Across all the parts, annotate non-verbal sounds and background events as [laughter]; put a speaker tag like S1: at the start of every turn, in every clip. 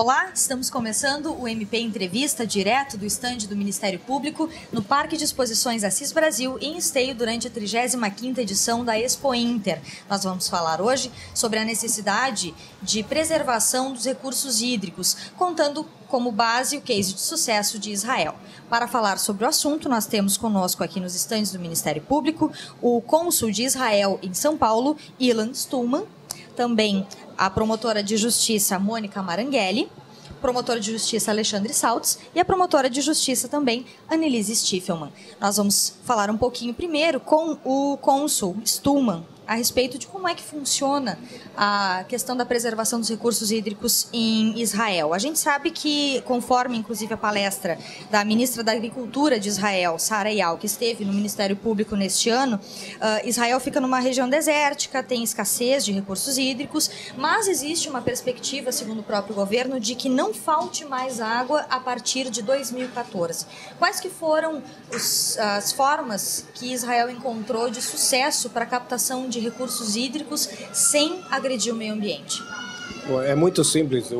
S1: Olá, estamos começando o MP Entrevista direto do estande do Ministério Público no Parque de Exposições Assis Brasil, em esteio durante a 35ª edição da Expo Inter. Nós vamos falar hoje sobre a necessidade de preservação dos recursos hídricos, contando como base o case de sucesso de Israel. Para falar sobre o assunto, nós temos conosco aqui nos estandes do Ministério Público o cônsul de Israel em São Paulo, Ilan Stuhlman, também a promotora de justiça Mônica Maranghelli, promotora de justiça Alexandre Saltz e a promotora de justiça também Annelise Stiefelman. Nós vamos falar um pouquinho primeiro com o cônsul Stuhlman, a respeito de como é que funciona a questão da preservação dos recursos hídricos em Israel. A gente sabe que, conforme inclusive a palestra da ministra da Agricultura de Israel, Sara Yal, que esteve no Ministério Público neste ano, uh, Israel fica numa região desértica, tem escassez de recursos hídricos, mas existe uma perspectiva, segundo o próprio governo, de que não falte mais água a partir de 2014. Quais que foram os, as formas que Israel encontrou de sucesso para a captação de de recursos hídricos sem agredir o meio ambiente?
S2: É muito simples.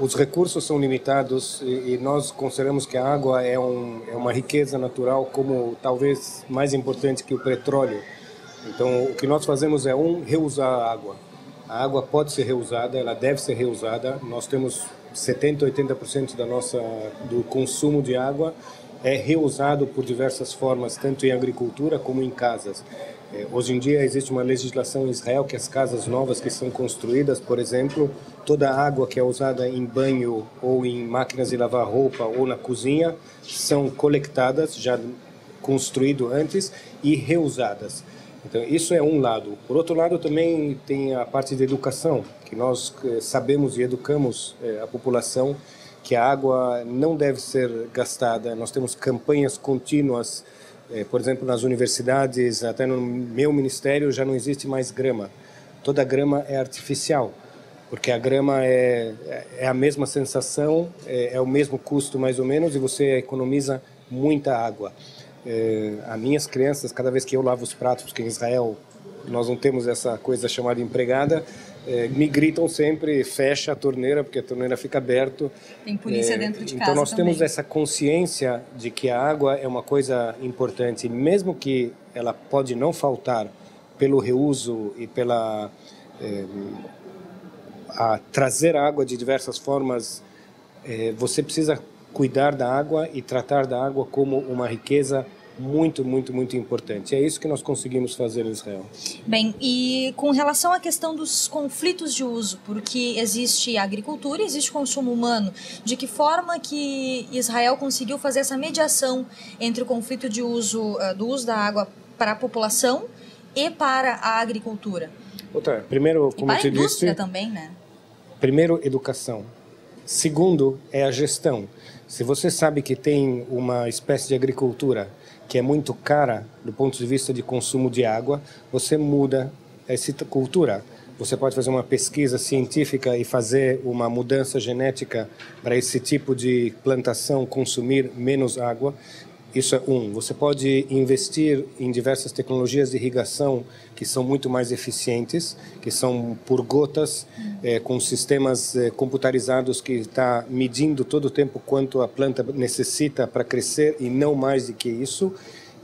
S2: Os recursos são limitados e nós consideramos que a água é, um, é uma riqueza natural, como talvez mais importante que o petróleo. Então, o que nós fazemos é um reusar a água. A água pode ser reusada, ela deve ser reusada. Nós temos 70, 80% da nossa do consumo de água é reusado por diversas formas, tanto em agricultura como em casas. É, hoje em dia existe uma legislação em Israel que as casas novas que são construídas, por exemplo, toda a água que é usada em banho ou em máquinas de lavar roupa ou na cozinha são colectadas, já construído antes, e reusadas. Então, isso é um lado. Por outro lado, também tem a parte de educação, que nós eh, sabemos e educamos eh, a população que a água não deve ser gastada. Nós temos campanhas contínuas por exemplo, nas universidades, até no meu ministério, já não existe mais grama. Toda grama é artificial, porque a grama é, é a mesma sensação, é, é o mesmo custo mais ou menos, e você economiza muita água. É, as minhas crianças, cada vez que eu lavo os pratos, porque em Israel nós não temos essa coisa chamada empregada, é, me gritam sempre, fecha a torneira, porque a torneira fica aberta.
S1: Tem polícia é, dentro de
S2: então
S1: casa
S2: Então nós
S1: também.
S2: temos essa consciência de que a água é uma coisa importante, mesmo que ela pode não faltar pelo reuso e pela é, a trazer a água de diversas formas, é, você precisa cuidar da água e tratar da água como uma riqueza muito, muito, muito importante. É isso que nós conseguimos fazer em Israel.
S1: Bem, e com relação à questão dos conflitos de uso, porque existe agricultura e existe consumo humano, de que forma que Israel conseguiu fazer essa mediação entre o conflito de uso uh, do uso da água para a população e para a agricultura?
S2: Outra, primeiro, como
S1: e para
S2: te
S1: a indústria
S2: disse,
S1: também, né?
S2: Primeiro, educação. Segundo, é a gestão. Se você sabe que tem uma espécie de agricultura que é muito cara do ponto de vista de consumo de água, você muda essa cultura. Você pode fazer uma pesquisa científica e fazer uma mudança genética para esse tipo de plantação consumir menos água. Isso é um. Você pode investir em diversas tecnologias de irrigação que são muito mais eficientes, que são por gotas, é, com sistemas é, computarizados que está medindo todo o tempo quanto a planta necessita para crescer e não mais do que isso.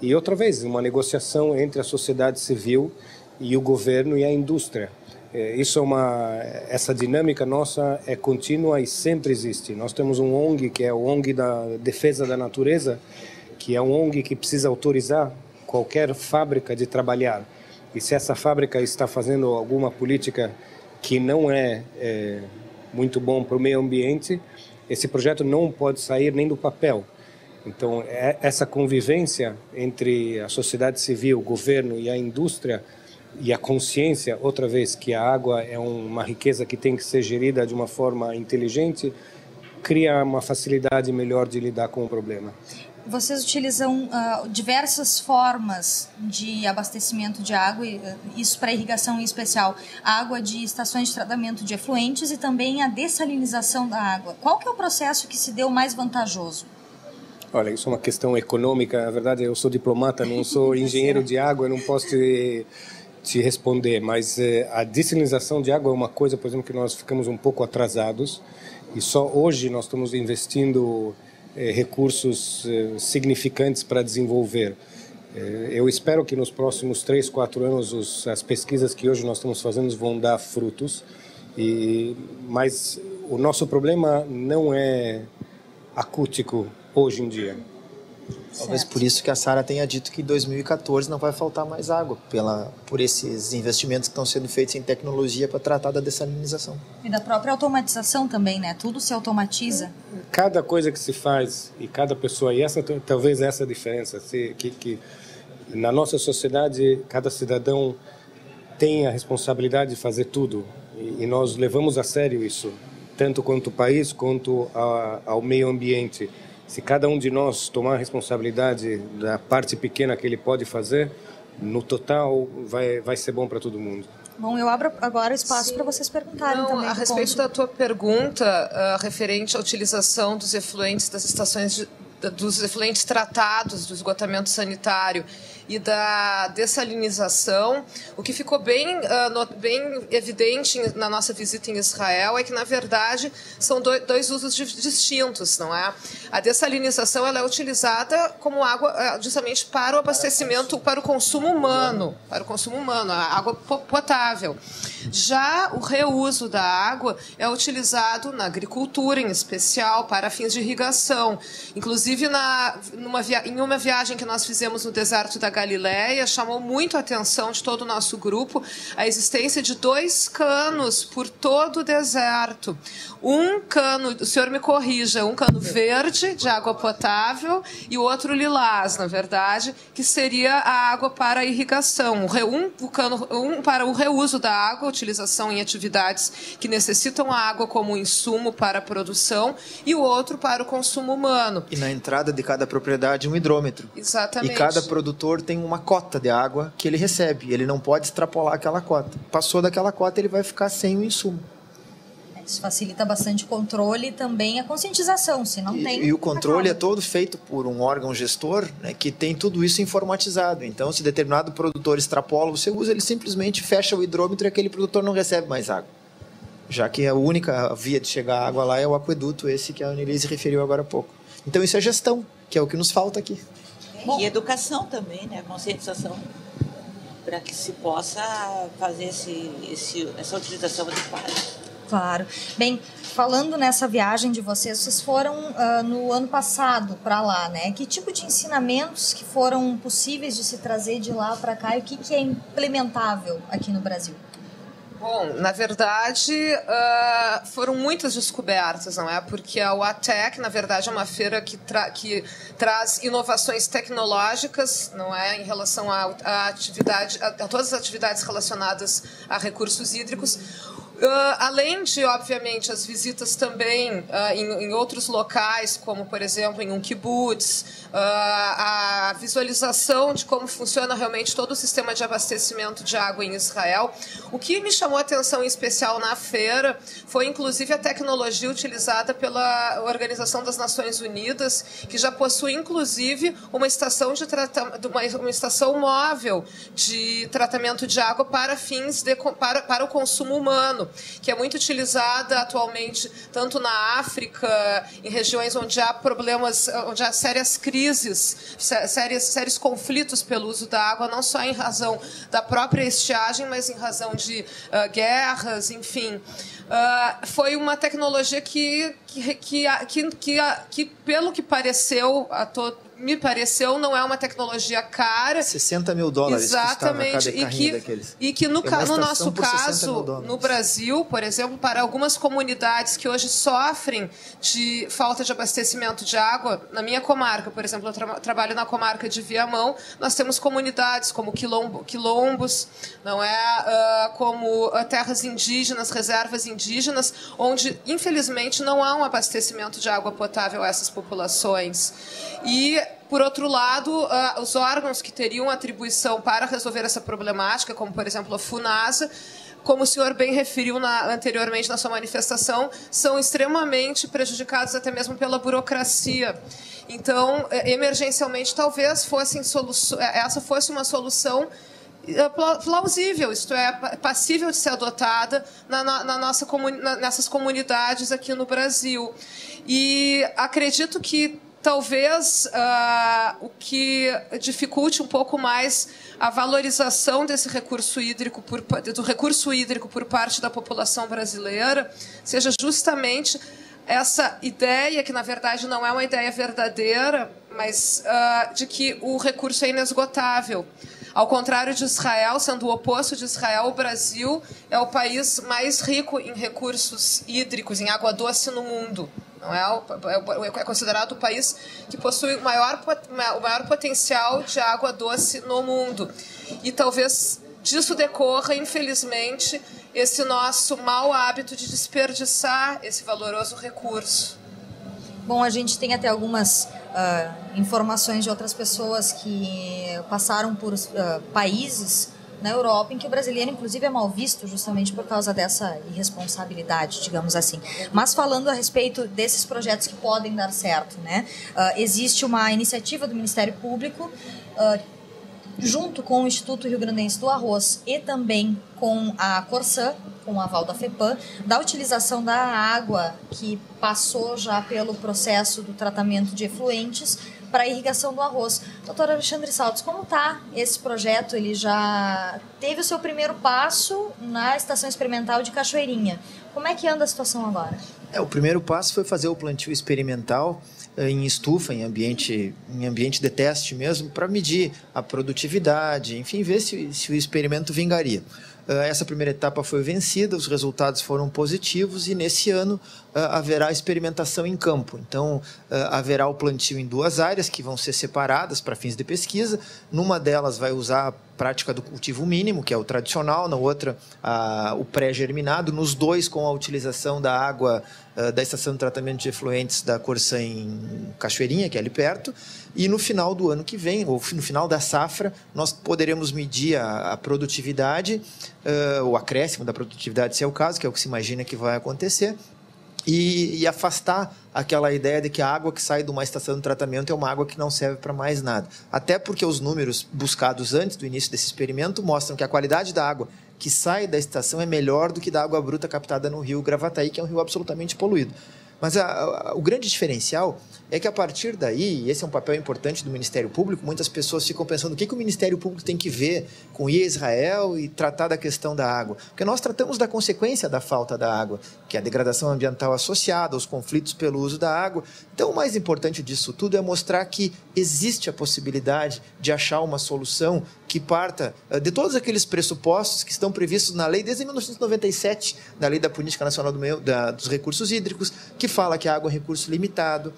S2: E outra vez, uma negociação entre a sociedade civil e o governo e a indústria. É, isso é uma essa dinâmica nossa é contínua e sempre existe. Nós temos um ONG que é o ONG da defesa da natureza que é um ONG que precisa autorizar qualquer fábrica de trabalhar. E se essa fábrica está fazendo alguma política que não é, é muito bom para o meio ambiente, esse projeto não pode sair nem do papel. Então, é essa convivência entre a sociedade civil, o governo e a indústria e a consciência, outra vez, que a água é uma riqueza que tem que ser gerida de uma forma inteligente, cria uma facilidade melhor de lidar com o problema.
S1: Vocês utilizam uh, diversas formas de abastecimento de água, isso para irrigação em especial, água de estações de tratamento de efluentes e também a dessalinização da água. Qual que é o processo que se deu mais vantajoso?
S2: Olha, isso é uma questão econômica. Na verdade, eu sou diplomata, não sou [laughs] engenheiro de água, não posso te, te responder. Mas eh, a dessalinização de água é uma coisa, por exemplo, que nós ficamos um pouco atrasados E só hoje nós estamos investindo recursos eh, significantes para desenvolver. Eh, eu espero que nos próximos três, quatro anos os, as pesquisas que hoje nós estamos fazendo vão dar frutos. E, mas o nosso problema não é acútico hoje em dia.
S3: Talvez por isso que a Sara tenha dito que em 2014 não vai faltar mais água, pela, por esses investimentos que estão sendo feitos em tecnologia para tratar da dessalinização.
S1: E da própria automatização também, né? Tudo se automatiza.
S2: Cada coisa que se faz e cada pessoa, e essa talvez essa a diferença, se, que, que na nossa sociedade cada cidadão tem a responsabilidade de fazer tudo e, e nós levamos a sério isso, tanto quanto o país quanto a, ao meio ambiente se cada um de nós tomar a responsabilidade da parte pequena que ele pode fazer, no total vai, vai ser bom para todo mundo.
S1: Bom, eu abro agora espaço para vocês perguntarem
S4: Não,
S1: também.
S4: A respeito da tua pergunta uh, referente à utilização dos efluentes das estações de, dos efluentes tratados do esgotamento sanitário e da dessalinização, o que ficou bem, uh, no, bem evidente na nossa visita em Israel é que, na verdade, são dois, dois usos distintos, não é? A dessalinização ela é utilizada como água uh, justamente para o abastecimento, para o consumo humano, para o consumo humano, a água potável. Já o reuso da água é utilizado na agricultura, em especial, para fins de irrigação. Inclusive, na, numa via, em uma viagem que nós fizemos no deserto da Galileia, chamou muito a atenção de todo o nosso grupo a existência de dois canos por todo o deserto. Um cano, o senhor me corrija, um cano verde de água potável e o outro lilás, na verdade, que seria a água para a irrigação. Um, o cano, um para o reuso da água, utilização em atividades que necessitam a água como insumo para a produção, e o outro para o consumo humano.
S3: E na entrada de cada propriedade, um hidrômetro.
S4: Exatamente.
S3: E cada produtor tem uma cota de água que ele recebe. Ele não pode extrapolar aquela cota. Passou daquela cota, ele vai ficar sem o insumo.
S1: Isso facilita bastante o controle e também a conscientização, se não
S3: e,
S1: tem.
S3: E o controle é todo feito por um órgão gestor né, que tem tudo isso informatizado. Então, se determinado produtor extrapola seu uso, ele simplesmente fecha o hidrômetro e aquele produtor não recebe mais água. Já que a única via de chegar água lá é o aqueduto, esse que a Anelise referiu agora há pouco. Então, isso é gestão, que é o que nos falta aqui.
S5: Bom, e educação também, né? conscientização para que se possa fazer esse, esse, essa utilização adequada.
S1: Claro. Bem, falando nessa viagem de vocês, vocês foram uh, no ano passado para lá, né? Que tipo de ensinamentos que foram possíveis de se trazer de lá para cá e o que, que é implementável aqui no Brasil?
S4: Bom, na verdade, uh, foram muitas descobertas, não é? Porque a UATEC, na verdade, é uma feira que, tra que traz inovações tecnológicas, não é? Em relação à atividade, a, a todas as atividades relacionadas a recursos hídricos. Uh, além de, obviamente, as visitas também uh, em, em, outros locais, como, por exemplo, em um kibbutz, uh, a visualização de como funciona realmente todo o sistema de abastecimento de água em Israel. O que me chamou a atenção em especial na feira foi, inclusive, a tecnologia utilizada pela Organização das Nações Unidas, que já possui, inclusive, uma estação, de uma, uma estação móvel de tratamento de água para fins de, para, para o consumo humano que é muito utilizada atualmente tanto na África, em regiões onde há problemas, onde há sérias crises, sérios, sérios conflitos pelo uso da água, não só em razão da própria estiagem, mas em razão de uh, guerras, enfim. Uh, foi uma tecnologia que, que, que, que, que, pelo que pareceu a todo me pareceu, não é uma tecnologia cara.
S3: 60 mil dólares.
S4: Exatamente. e, que, e que no, é no nosso caso, no Brasil, por exemplo, para algumas comunidades que hoje sofrem de falta de abastecimento de água, na minha comarca, por exemplo, eu tra trabalho na comarca de Viamão, nós temos comunidades como quilombo, quilombos, não é, uh, como uh, terras indígenas, reservas indígenas, onde infelizmente não há um abastecimento de água potável a essas populações. E por outro lado, uh, os órgãos que teriam atribuição para resolver essa problemática, como por exemplo a FUNASA, como o senhor bem referiu na, anteriormente na sua manifestação, são extremamente prejudicados até mesmo pela burocracia. Então, emergencialmente, talvez fossem essa fosse uma solução é, plausível, isto é, passível de ser adotada na, na, na nossa na, nessas comunidades aqui no Brasil. E acredito que talvez uh, o que dificulte um pouco mais a valorização desse recurso hídrico por, do recurso hídrico por parte da população brasileira seja justamente essa ideia que na verdade não é uma ideia verdadeira, mas uh, de que o recurso é inesgotável. Ao contrário de Israel, sendo o oposto de Israel, o Brasil é o país mais rico em recursos hídricos, em água doce no mundo. Não é, é considerado o país que possui o maior, o maior potencial de água doce no mundo. E talvez disso decorra, infelizmente, esse nosso mau hábito de desperdiçar esse valoroso recurso.
S1: Bom, a gente tem até algumas uh, informações de outras pessoas que passaram por uh, países na Europa em que o brasileiro, inclusive, é mal visto justamente por causa dessa irresponsabilidade, digamos assim. Mas falando a respeito desses projetos que podem dar certo, né? Uh, existe uma iniciativa do Ministério Público junto com o Instituto Rio Grandense do Arroz e também com a Corsã, com o aval da FEPAM, da utilização da água que passou já pelo processo do tratamento de efluentes para a irrigação do arroz. Doutor Alexandre Saltos, como está esse projeto? Ele já teve o seu primeiro passo na estação experimental de Cachoeirinha. Como é que anda a situação agora?
S3: É, o primeiro passo foi fazer o plantio experimental eh, em estufa, em ambiente, em ambiente de teste mesmo, para medir a produtividade, enfim, ver se, se o experimento vingaria. Eh, essa primeira etapa foi vencida, os resultados foram positivos e nesse ano eh, haverá experimentação em campo. Então, haverá o plantio em duas áreas que vão ser separadas para fins de pesquisa. Numa delas vai usar prática do cultivo mínimo, que é o tradicional, na outra a, o pré-germinado, nos dois com a utilização da água a, da estação de tratamento de efluentes da Corsã em Cachoeirinha, que é ali perto, e no final do ano que vem, ou no final da safra, nós poderemos medir a, a produtividade, uh, o acréscimo da produtividade, se é o caso, que é o que se imagina que vai acontecer, e, e, afastar aquela ideia de que a água que sai de uma estação de tratamento é uma água que não serve para mais nada. Até porque os números buscados antes do início desse experimento mostram que a qualidade da água que sai da estação é melhor do que da água bruta captada no rio Gravataí, que é um rio absolutamente poluído. Mas a, a, o grande diferencial é que a partir daí, e esse é um papel importante do Ministério Público, muitas pessoas ficam pensando o que, que o Ministério Público tem que ver com ir a Israel e tratar da questão da água. Porque nós tratamos da consequência da falta da água, que é a degradação ambiental associada aos conflitos pelo uso da água. Então, o mais importante disso tudo é mostrar que existe a possibilidade de achar uma solução que parta eh, de todos aqueles pressupostos que estão previstos na lei desde 1997, na Lei da Política Nacional do Meio, da, dos Recursos Hídricos, que fala que a água é recurso limitado,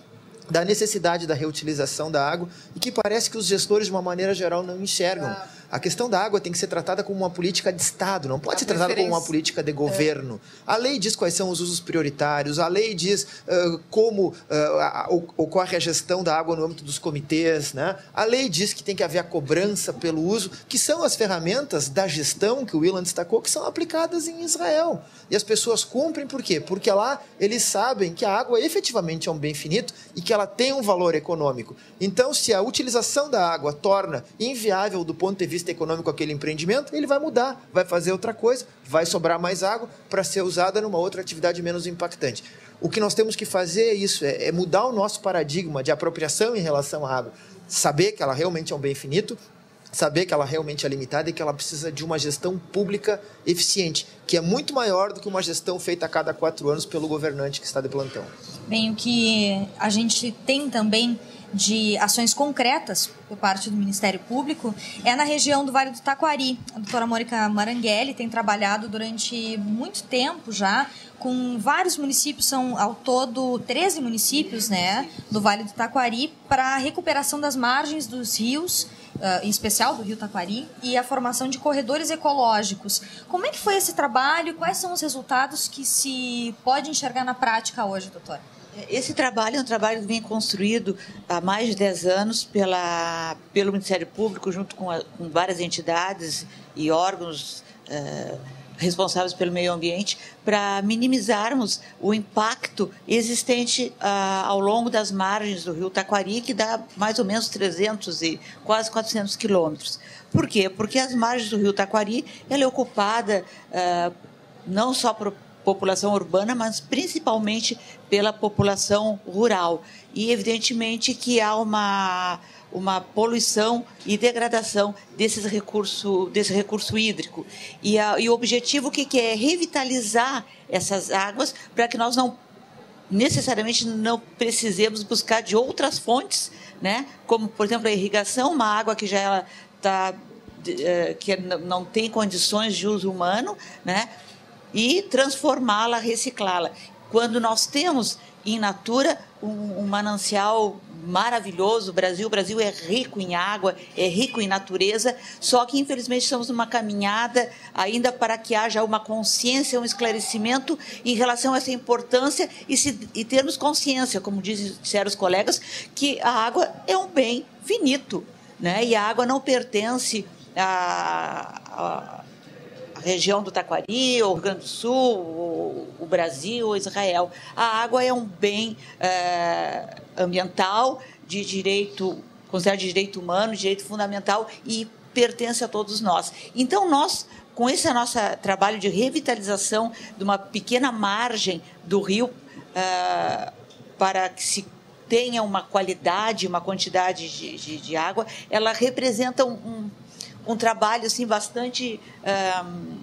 S3: da necessidade da reutilização da água e que parece que os gestores, de uma maneira geral, não enxergam. Ah. A questão da água tem que ser tratada como uma política de Estado, não pode a ser tratada como uma política de governo. É. A lei diz quais são os usos prioritários, a lei diz uh, como uh, ocorre a gestão da água no âmbito dos comitês, né? a lei diz que tem que haver a cobrança pelo uso, que são as ferramentas da gestão que o Willan destacou, que são aplicadas em Israel. E as pessoas cumprem por quê? Porque lá eles sabem que a água efetivamente é um bem finito e que ela tem um valor econômico. Então, se a utilização da água torna inviável do ponto de vista vista econômico aquele empreendimento, ele vai mudar, vai fazer outra coisa, vai sobrar mais água para ser usada numa outra atividade menos impactante. O que nós temos que fazer é isso, é, é mudar o nosso paradigma de apropriação em relação à água. Saber que ela realmente é um bem finito, saber que ela realmente é limitada e que ela precisa de uma gestão pública eficiente, que é muito maior do que uma gestão feita a cada quatro anos pelo governante que está de plantão.
S1: Bem, o que a gente tem também de ações concretas por parte do Ministério Público é na região do Vale do Taquari. A doutora Mônica Maranghelli tem trabalhado durante muito tempo já com vários municípios, são ao todo 13 municípios né, do Vale do Taquari, para a recuperação das margens dos rios, uh, em especial do Rio Taquari, e a formação de corredores ecológicos. Como é que foi esse trabalho? Quais são os resultados que se pode enxergar na prática hoje, doutora?
S5: Esse trabalho é um trabalho que vem construído há mais de 10 anos pela, pelo Ministério Público, junto com, a, com várias entidades e órgãos uh, responsáveis pelo meio ambiente para minimizarmos o impacto existente uh, ao longo das margens do rio Taquari, que dá mais ou menos 300 e quase 400 quilômetros. Por quê? Porque as margens do rio Taquari ela é ocupada uh, não só por população urbana, mas principalmente pela população rural. E evidentemente que há uma uma poluição e degradação desses recurso, desse recurso hídrico. E, a, e o objetivo que, que é revitalizar essas águas para que nós não necessariamente não precisemos buscar de outras fontes, né? como, por exemplo, a irrigação, uma água que já está é, que não tem condições de uso humano, né? E transformá-la, reciclá-la. Quando nós temos in natura um, um manancial maravilhoso. O Brasil, o Brasil é rico em água, é rico em natureza, só que infelizmente estamos numa caminhada ainda para que haja uma consciência, um esclarecimento em relação a essa importância e, se, e termos consciência, como disseram os colegas, que a água é um bem finito, né? E a água não pertence a, a região do Taquari, o Rio Grande do Sul, o, Brasil, o Israel. A água é um bem é, ambiental, de direito, considerado de direito humano, direito fundamental e pertence a todos nós. Então, nós, com esse nosso trabalho de revitalização de uma pequena margem do rio, é, para que se tenha uma qualidade, uma quantidade de, de, de água, ela representa um, um um trabalho assim bastante um,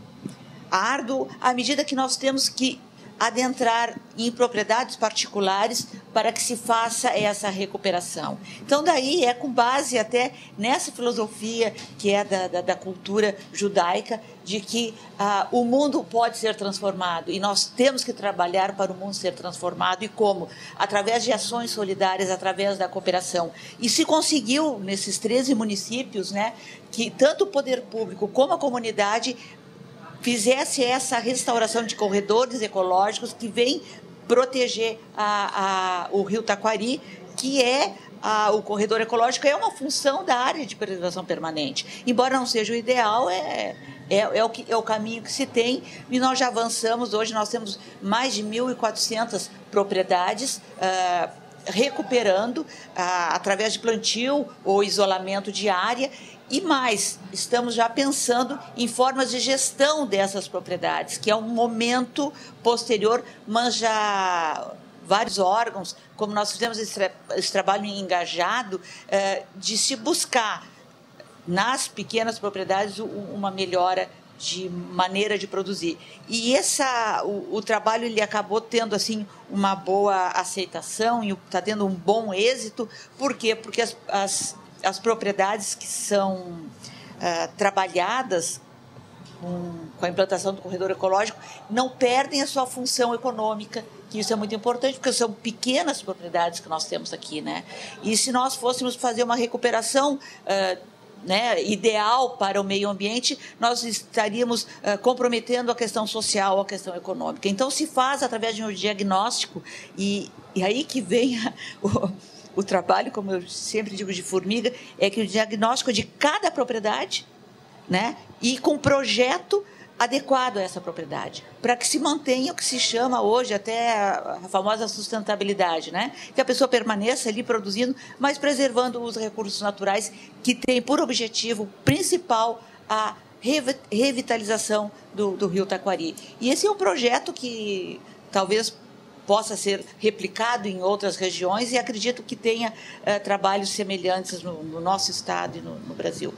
S5: árduo à medida que nós temos que adentrar em propriedades particulares para que se faça essa recuperação. Então, daí é com base até nessa filosofia que é da, da, da cultura judaica, de que ah, o mundo pode ser transformado e nós temos que trabalhar para o mundo ser transformado. E como? Através de ações solidárias, através da cooperação. E se conseguiu, nesses 13 municípios, né, que tanto o poder público como a comunidade fizesse essa restauração de corredores ecológicos que vem proteger a, a, o rio Taquari, que é a, o corredor ecológico é uma função da área de preservação permanente. Embora não seja o ideal, é, é, é, o, que, é o caminho que se tem e nós já avançamos. Hoje nós temos mais de 1.400 propriedades. Uh, recuperando ah, através de plantio ou isolamento de área e mais, estamos já pensando em formas de gestão dessas propriedades, que é um momento posterior, mas já vários órgãos, como nós fizemos esse trabalho engajado, eh, de se buscar nas pequenas propriedades uma melhora de maneira de produzir. E essa, o, o, trabalho ele acabou tendo assim uma boa aceitação e está tendo um bom êxito. Por quê? Porque as, as as propriedades que são uh, trabalhadas com, com, a implantação do corredor ecológico não perdem a sua função econômica, que isso é muito importante, porque são pequenas propriedades que nós temos aqui, né? E se nós fôssemos fazer uma recuperação uh, né, ideal para o meio ambiente, nós estaríamos uh, comprometendo a questão social, a questão econômica. Então, se faz através de um diagnóstico, e, e aí que vem o, o trabalho, como eu sempre digo de formiga, é que o diagnóstico de cada propriedade, né, e com projeto adequado a essa propriedade, para que se mantenha o que se chama hoje até a famosa sustentabilidade, né? Que a pessoa permaneça ali produzindo, mas preservando os recursos naturais que tem por objetivo principal a revitalização do, do rio Taquari. E esse é um projeto que talvez possa ser replicado em outras regiões e acredito que tenha eh, trabalhos semelhantes no, no, nosso estado e no, no, Brasil.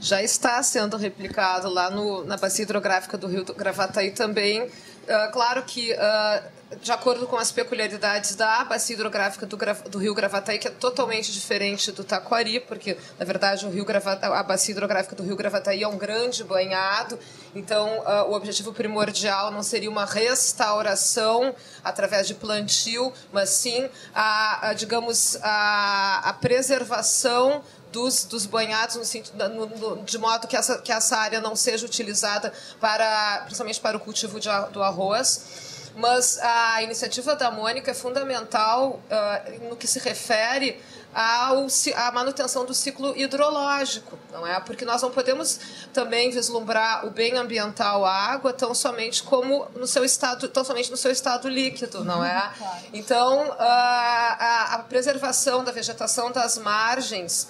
S4: Já está sendo replicado lá no, na bacia hidrográfica do Rio Gravataí também. Uh, claro que uh, de acordo com as peculiaridades da bacia hidrográfica do, do, rio Gravataí, que é totalmente diferente do Taquari, porque, na verdade, o rio Gravataí, a bacia hidrográfica do rio Gravataí é um grande banhado, então uh, o objetivo primordial não seria uma restauração através de plantio, mas sim, a, a digamos, a, a preservação dos, dos banhados no no, no, de modo que essa, que essa área não seja utilizada para principalmente para o cultivo de, do arroz. Mas a iniciativa da Mônica é fundamental uh, no que se refere ao, a manutenção do ciclo hidrológico, não é? Porque nós não podemos também vislumbrar o bem ambiental à água tão somente como no seu estado, tão somente no seu estado líquido, não é? Então, a, a preservação da vegetação das margens,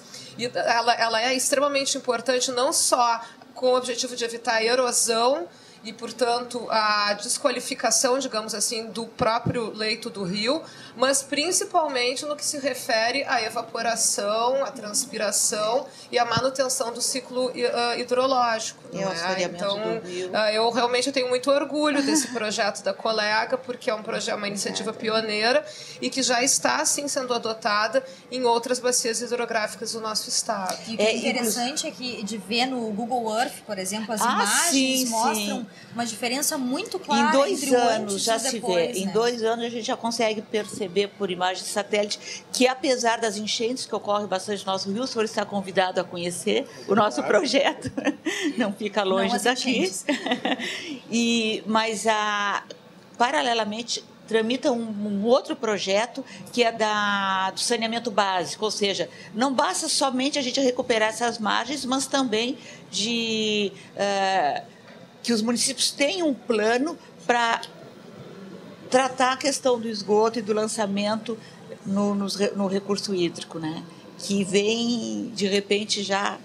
S4: ela, ela é extremamente importante não só com o objetivo de evitar a erosão e, portanto, a desqualificação, digamos assim, do próprio leito do rio, mas principalmente no que se refere à evaporação, à transpiração e à manutenção do ciclo uh, hidrológico.
S5: É,
S4: então, uh, eu realmente tenho muito orgulho desse [laughs] projeto da colega, porque é um projeto, uma iniciativa pioneira e que já está, assim, sendo adotada em outras bacias hidrográficas do nosso estado.
S1: E o que é, é interessante é que de ver no Google Earth, por exemplo, as ah, imagens sim, mostram sim. Uma diferença muito clara
S5: em dois
S1: entre
S5: anos já
S1: se
S5: depois, vê. Né? Em dois anos a gente já consegue perceber por imagem de satélite que apesar das enchentes que ocorrem bastante no nosso rio, o senhor está convidado a conhecer o nosso claro. projeto. [laughs] Não fica longe Não daqui. [laughs] e mas a paralelamente tramita um, um, outro projeto que é da, do saneamento básico, ou seja, não basta somente a gente recuperar essas margens, mas também de uh, que os municípios tenham um plano para tratar a questão do esgoto e do lançamento no, no, no recurso hídrico, né? que vem de repente já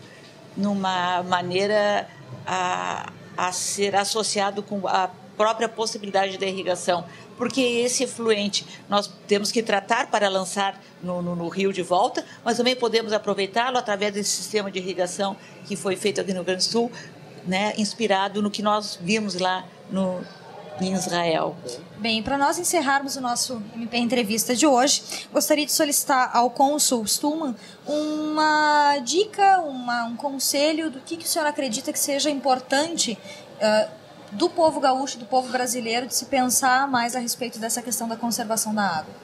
S5: numa maneira a, a ser associado com a própria possibilidade da irrigação, porque esse efluente nós temos que tratar para lançar no, no, no rio de volta, mas também podemos aproveitá-lo através desse sistema de irrigação que foi feito aqui no Rio Grande do Sul, né, inspirado no que nós vimos lá no, em Israel.
S1: Bem, para nós encerrarmos o nosso MP Entrevista de hoje, gostaria de solicitar ao cônsul Stuman uma dica, uma, um conselho do que, que o senhor acredita que seja importante uh, do povo gaúcho, do povo brasileiro, de se pensar mais a respeito dessa questão da conservação da água.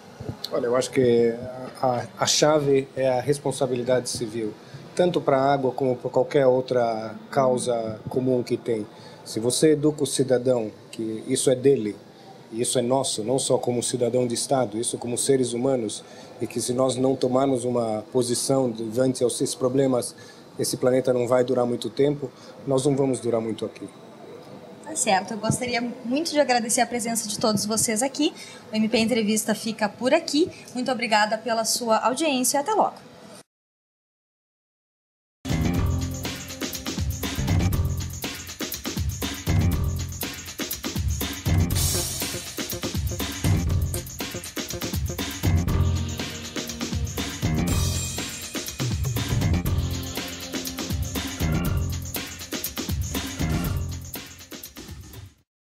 S2: Olha, eu acho que a, a chave é a responsabilidade civil, tanto para a água como para qualquer outra causa comum que tem. Se você educa o cidadão que isso é dele, isso é nosso, não só como cidadão de Estado, isso como seres humanos, e que se nós não tomarmos uma posição diante aos esses problemas, esse planeta não vai durar muito tempo, nós não vamos durar muito aqui.
S1: Tá certo, eu gostaria muito de agradecer a presença de todos vocês aqui. O MP Entrevista fica por aqui. Muito obrigada pela sua audiência e até logo.